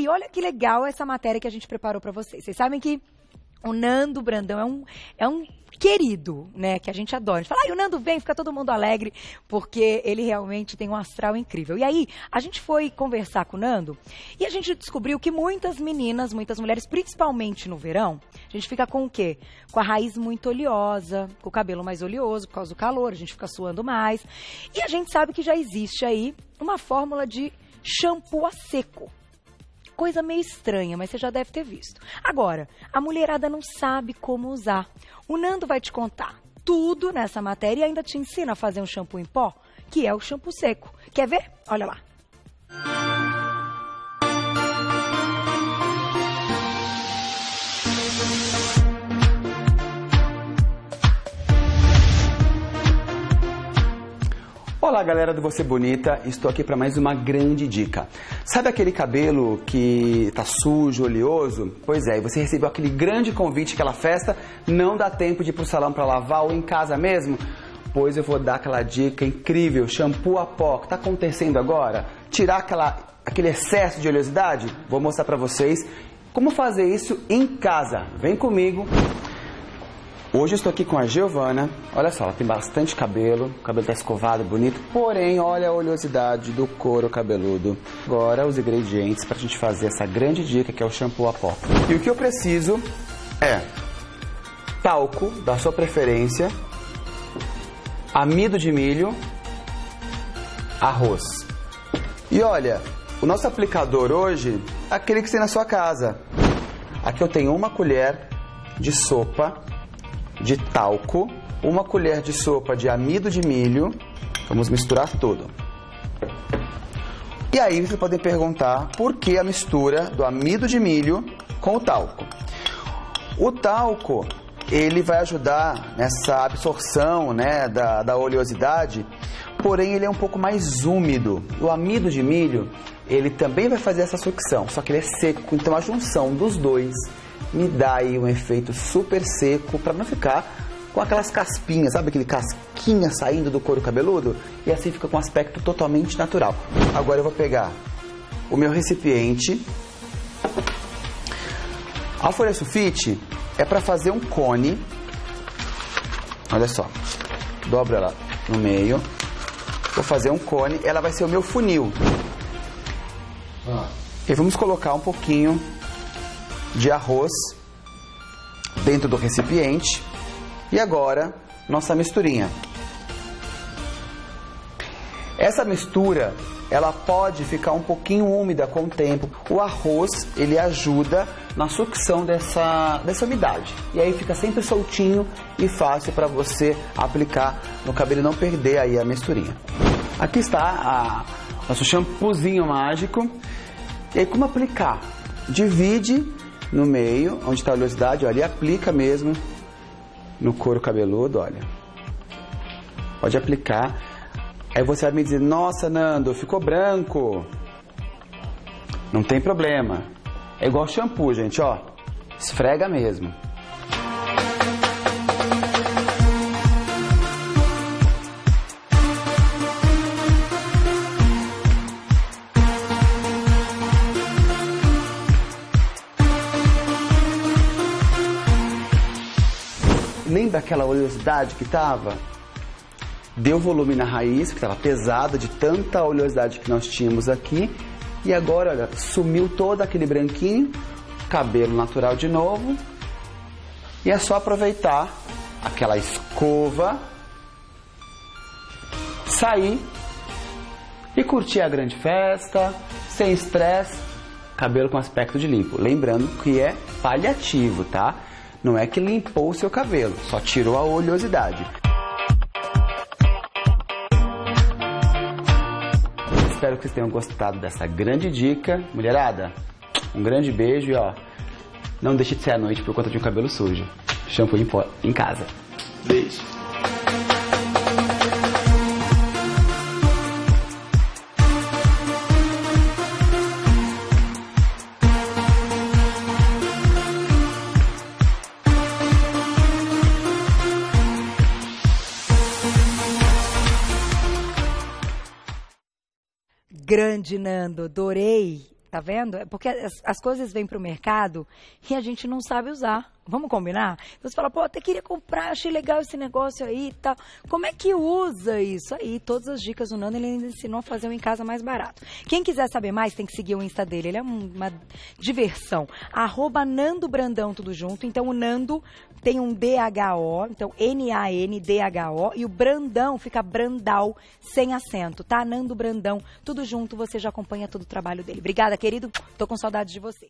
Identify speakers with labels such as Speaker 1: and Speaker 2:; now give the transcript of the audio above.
Speaker 1: e olha que legal essa matéria que a gente preparou para vocês. Vocês sabem que o Nando Brandão é um, é um querido, né? Que a gente adora. A gente fala, ah, o Nando vem, fica todo mundo alegre, porque ele realmente tem um astral incrível. E aí, a gente foi conversar com o Nando e a gente descobriu que muitas meninas, muitas mulheres, principalmente no verão, a gente fica com o quê? Com a raiz muito oleosa, com o cabelo mais oleoso por causa do calor, a gente fica suando mais. E a gente sabe que já existe aí uma fórmula de shampoo a seco coisa meio estranha, mas você já deve ter visto. Agora, a mulherada não sabe como usar. O Nando vai te contar tudo nessa matéria e ainda te ensina a fazer um shampoo em pó, que é o shampoo seco. Quer ver? Olha lá.
Speaker 2: Olá galera do Você Bonita, estou aqui para mais uma grande dica. Sabe aquele cabelo que tá sujo, oleoso? Pois é, e você recebeu aquele grande convite, aquela festa, não dá tempo de ir pro salão para lavar ou em casa mesmo? Pois eu vou dar aquela dica incrível, shampoo a pó, que tá acontecendo agora? Tirar aquela, aquele excesso de oleosidade? Vou mostrar para vocês como fazer isso em casa. Vem comigo. Hoje eu estou aqui com a Giovana. Olha só, ela tem bastante cabelo, o cabelo está escovado, bonito. Porém, olha a oleosidade do couro cabeludo. Agora, os ingredientes para a gente fazer essa grande dica que é o shampoo a pó. E o que eu preciso é talco da sua preferência, amido de milho, arroz. E olha, o nosso aplicador hoje é aquele que tem na sua casa. Aqui eu tenho uma colher de sopa de talco, uma colher de sopa de amido de milho. Vamos misturar tudo. E aí vocês podem perguntar por que a mistura do amido de milho com o talco. O talco ele vai ajudar nessa absorção né, da, da oleosidade, porém ele é um pouco mais úmido. O amido de milho ele também vai fazer essa sucção, só que ele é seco. Então a junção dos dois me dá aí um efeito super seco para não ficar com aquelas caspinhas, sabe aquele casquinha saindo do couro cabeludo? E assim fica com um aspecto totalmente natural. Agora eu vou pegar o meu recipiente. A folha sulfite é para fazer um cone. Olha só, dobro ela no meio. Vou fazer um cone, ela vai ser o meu funil. Ah. E vamos colocar um pouquinho de arroz dentro do recipiente. E agora, nossa misturinha. Essa mistura, ela pode ficar um pouquinho úmida com o tempo. O arroz, ele ajuda na sucção dessa, dessa umidade. E aí fica sempre soltinho e fácil para você aplicar no cabelo e não perder aí a misturinha. Aqui está a nosso shampoozinho mágico. E aí como aplicar? Divide no meio, onde está a oleosidade, olha, e aplica mesmo no couro cabeludo, olha. Pode aplicar. Aí você vai me dizer, nossa, Nando, ficou branco. Não tem problema. É igual shampoo, gente, ó. Esfrega mesmo. Lembra aquela oleosidade que estava? Deu volume na raiz, que estava pesada de tanta oleosidade que nós tínhamos aqui. E agora, olha, sumiu todo aquele branquinho, cabelo natural de novo. E é só aproveitar aquela escova, sair e curtir a grande festa, sem estresse, cabelo com aspecto de limpo. Lembrando que é paliativo, tá? Não é que limpou o seu cabelo, só tirou a oleosidade. Espero que vocês tenham gostado dessa grande dica. Mulherada, um grande beijo e ó, não deixe de ser à noite por conta de um cabelo sujo. Shampoo em, em casa. Beijo.
Speaker 1: Grande, Nando. Adorei Tá vendo? É porque as, as coisas vêm pro mercado e a gente não sabe usar. Vamos combinar? Você fala, pô, até queria comprar, achei legal esse negócio aí e tal. Como é que usa isso aí? Todas as dicas do Nando, ele ensinou a fazer um em casa mais barato. Quem quiser saber mais, tem que seguir o Insta dele. Ele é uma diversão. Arroba Nando Brandão, tudo junto. Então o Nando tem um D-H-O, então N-A-N-D-H-O, e o Brandão fica Brandal, sem acento, tá? Nando Brandão, tudo junto, você já acompanha todo o trabalho dele. Obrigada, querido. Tô com saudade de você.